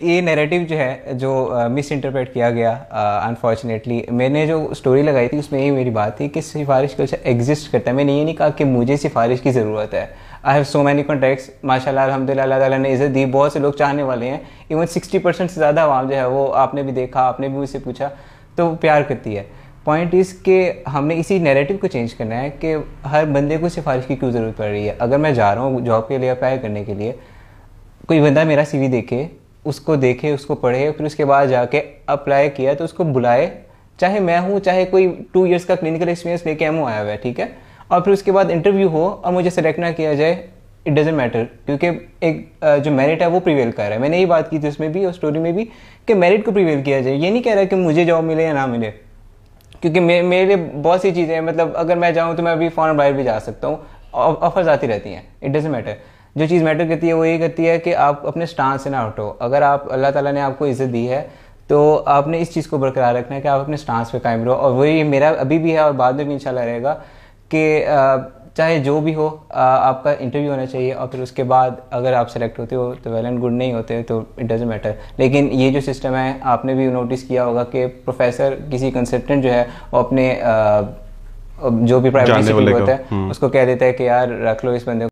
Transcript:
ये नैरेटिव जो है, जो मिस इंटरप्रेट किया गया अनफॉर्चुनेटली मैंने जो स्टोरी लगाई थी, उसमें यही मेरी बात थी कि सिफारिश कल्चर एग्जिस्ट करता है। मैंने ये नहीं कहा कि मुझे सिफारिश की ज़रूरत है। I have so many contacts माशाल्लाह, अल्हम्दुलिल्लाह, अल्लाह ताला ने इज़्ज़त दी। बहुत से लोग चाहने वाले हैं इवन सिक्सटी परसेंट से ज़्यादा आवाम जो है, वो आपने भी देखा, आपने भी मुझसे पूछा तो प्यार करती है। पॉइंट इज़ के हमने इसी नैरेटिव को चेंज करना है कि हर बंदे को सिफारिश की क्यों ज़रूरत पड़ रही है? अगर मैं जा रहा हूँ जॉब के लिए अप्लाई करने के लिए, कोई बंदा मेरा सी देखे उसको देखे उसको पढ़े फिर उसके बाद जाके अप्लाई किया तो उसको बुलाए। चाहे मैं हूँ चाहे कोई टू इयर्स का क्लिनिकल एक्सपीरियंस लेके एमओ आया हुआ है ठीक है? और फिर उसके बाद इंटरव्यू हो और मुझे सेलेक्ट ना किया जाए इट डजेंट मैटर क्योंकि एक जो मेरिट है वो प्रिवेल कर रहा है। मैंने यही बात की थी उसमें भी और स्टोरी में भी कि मेरिट को प्रिवेल किया जाए। ये नहीं कह रहा कि मुझे जॉब मिले या ना मिले क्योंकि मे, मेरे लिए बहुत सी चीज़ें हैं मतलब अगर मैं जाऊँ तो मैं अभी फॉरन बाहर भी जा सकता हूँ ऑफर्स आती रहती हैं इट डजेंट मैटर जो चीज़ मैटर करती है वो ये करती है कि आप अपने स्टांस से ना हटो अगर आप अल्लाह ताला ने आपको इज़्ज़त दी है तो आपने इस चीज़ को बरकरार रखना है कि आप अपने स्टांस पे कायम रहो। और वही मेरा अभी भी है और बाद में भी इंशाल्लाह रहेगा कि चाहे जो भी हो आपका इंटरव्यू होना चाहिए और फिर उसके बाद अगर आप सेलेक्ट होते हो तो वेल एंड गुड नहीं होते तो इट डजेंट मैटर लेकिन ये जो सिस्टम है आपने भी नोटिस किया होगा कि प्रोफेसर किसी कंसल्टेंट जो है वो अपने जो भी प्राइवेट होता है हम्म। उसको कह देता है कि यार रख लो इस बंदे